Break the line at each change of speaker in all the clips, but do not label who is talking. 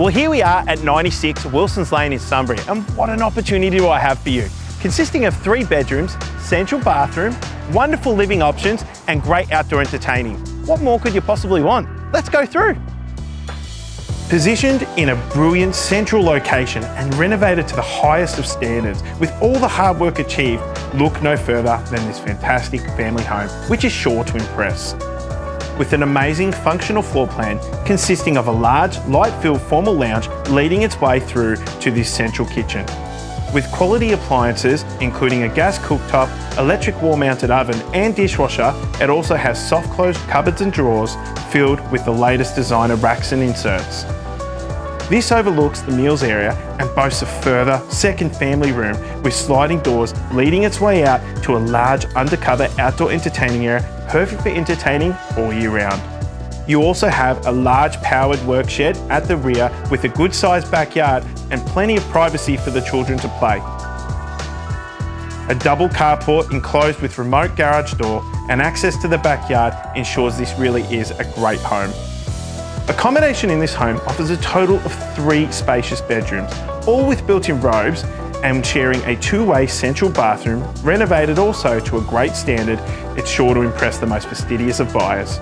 Well, here we are at 96 Wilson's Lane in Sunbury, and what an opportunity do I have for you. Consisting of three bedrooms, central bathroom, wonderful living options, and great outdoor entertaining. What more could you possibly want? Let's go through. Positioned in a brilliant central location and renovated to the highest of standards, with all the hard work achieved, look no further than this fantastic family home, which is sure to impress with an amazing functional floor plan consisting of a large, light-filled formal lounge leading its way through to this central kitchen. With quality appliances, including a gas cooktop, electric wall-mounted oven and dishwasher, it also has soft-closed cupboards and drawers filled with the latest designer racks and inserts. This overlooks the meals area and boasts a further second family room with sliding doors leading its way out to a large undercover outdoor entertaining area perfect for entertaining all year round. You also have a large powered work shed at the rear with a good sized backyard and plenty of privacy for the children to play. A double carport enclosed with remote garage door and access to the backyard ensures this really is a great home. Accommodation in this home offers a total of three spacious bedrooms, all with built-in robes and sharing a two-way central bathroom, renovated also to a great standard, it's sure to impress the most fastidious of buyers.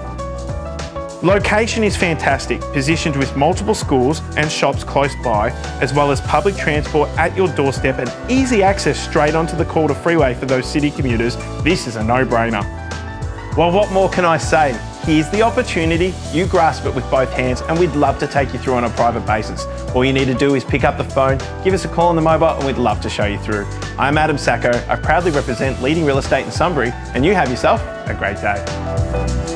Location is fantastic, positioned with multiple schools and shops close by, as well as public transport at your doorstep and easy access straight onto the Calder Freeway for those city commuters. This is a no-brainer. Well, what more can I say? Here's the opportunity, you grasp it with both hands, and we'd love to take you through on a private basis. All you need to do is pick up the phone, give us a call on the mobile, and we'd love to show you through. I'm Adam Sacco. I proudly represent leading real estate in Sunbury, and you have yourself a great day.